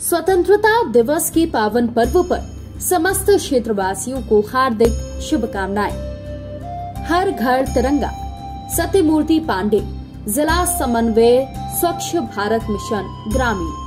स्वतंत्रता दिवस के पावन पर्व पर समस्त क्षेत्रवासियों को हार्दिक शुभकामनाएँ। हर घर तिरंगा, सत्यमूर्ति पांडे, जिला समन्वय स्वच्छ भारत मिशन ग्रामीण।